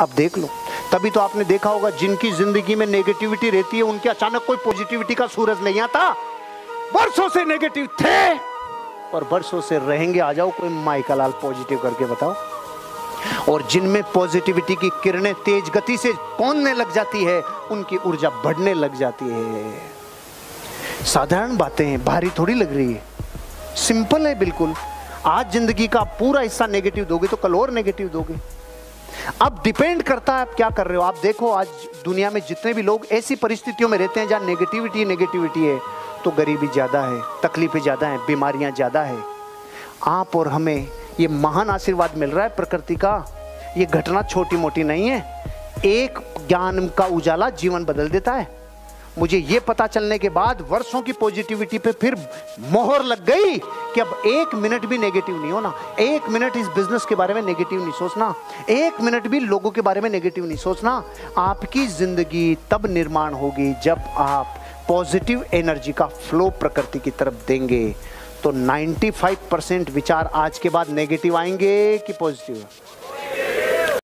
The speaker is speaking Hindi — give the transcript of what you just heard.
अब देख लो। तभी तो आपने देखा होगा, जिनकी ज़िंदगी में नेगेटिविटी रहती है, उनके अचानक कोई पॉजिटिविटी का सूरज नहीं आता। वर्षों से नेगेटिव थे और वर्षों से रहेंगे। आ जाओ, कोई माइका लाल पॉजिटिव करके बताओ। और जिनमें पॉजिटिविटी की किरणें तेज गति से पौधने लग जाती है, उनकी ऊर्जा बढ़ने लग जाती है। साधारण बातें भारी थोड़ी लग रही है। सिंपल है, बिल्कुल। आज ज़िंदगी का पूरा हिस्सा नेगेटिव दोगे तो कल और नेगेटिव दोगे। अब डिपेंड करता है आप क्या कर रहे हो। आप देखो, आज दुनिया में जितने भी लोग ऐसी परिस्थितियों में रहते हैं जहाँ नेगेटिविटी नेगेटिविटी है तो गरीबी ज़्यादा है, तकलीफें ज़्यादा हैं, बीमारियाँ ज़्यादा है। आप और हमें ये महान आशीर्वाद मिल रहा है प्रकृति का। ये घटना छोटी मोटी नहीं है। एक ज्ञान का उजाला जीवन बदल देता है। मुझे ये पता चलने के बाद वर्षों की पॉजिटिविटी पे फिर मोहर लग गई। कि अब एक मिनट भी नेगेटिव नहीं होना। एक मिनट इस बिज़नेस के बारे में नेगेटिव नहीं सोचना। एक मिनट भी लोगों के बारे में नेगेटिव नहीं सोचना। आपकी ज़िंदगी तब निर्माण होगी जब आप पॉजिटिव एनर्जी का फ्लो प्रकृति की तरफ़ देंगे। तो 95 परसेंट विचार आज के बाद नेगेटिव आएँगे कि पॉजिटिव